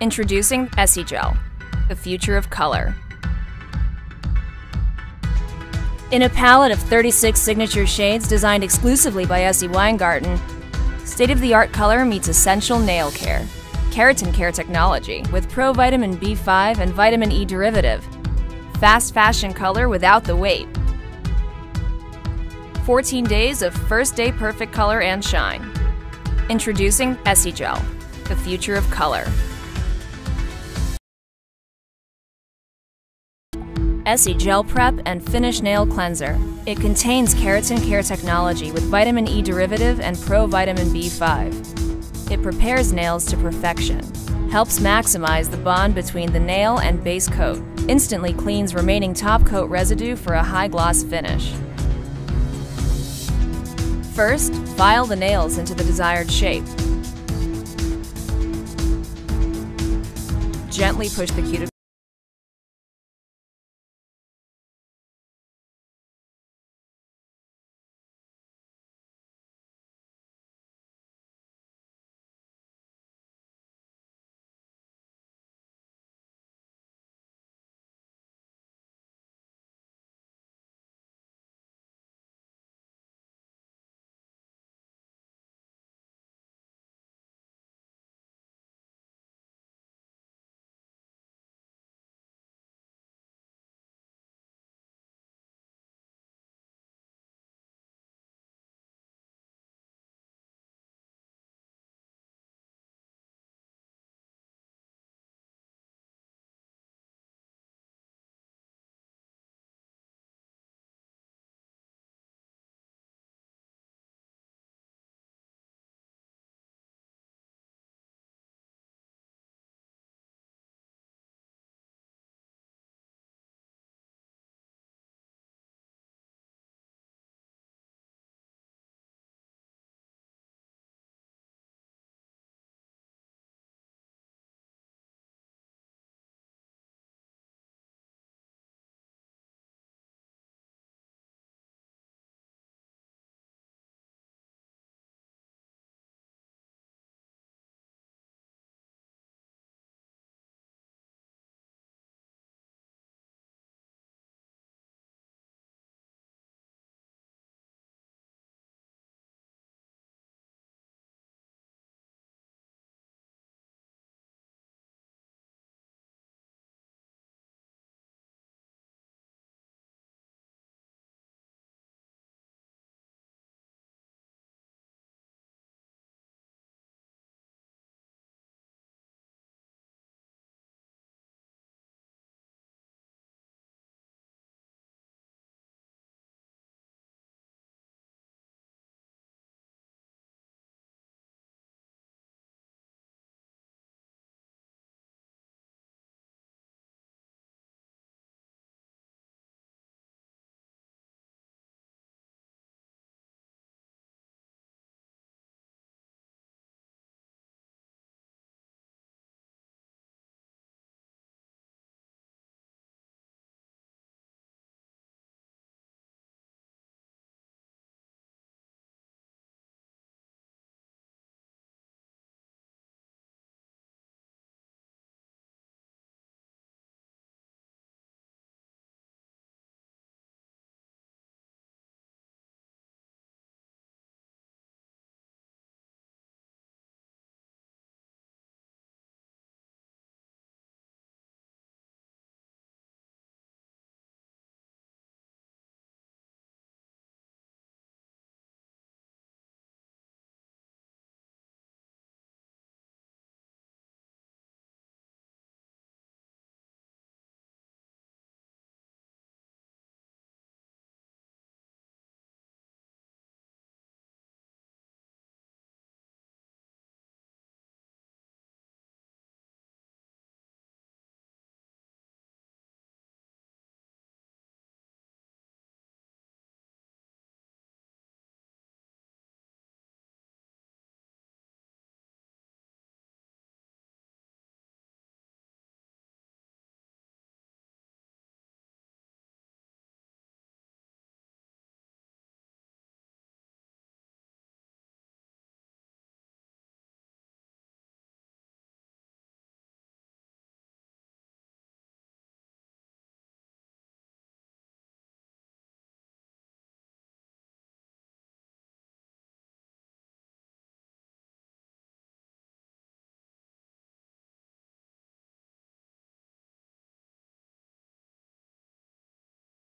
Introducing Essie Gel, the future of color. In a palette of 36 signature shades designed exclusively by Essie Weingarten, state of the art color meets essential nail care. Keratin Care technology with Pro Vitamin B5 and Vitamin E derivative. Fast fashion color without the wait. 14 days of first day perfect color and shine. Introducing Essie Gel, the future of color. Essie Gel Prep and Finish Nail Cleanser. It contains keratin care technology with vitamin E derivative and pro vitamin B5. It prepares nails to perfection, helps maximize the bond between the nail and base coat, instantly cleans remaining top coat residue for a high gloss finish. First, file the nails into the desired shape. Gently push the cuticle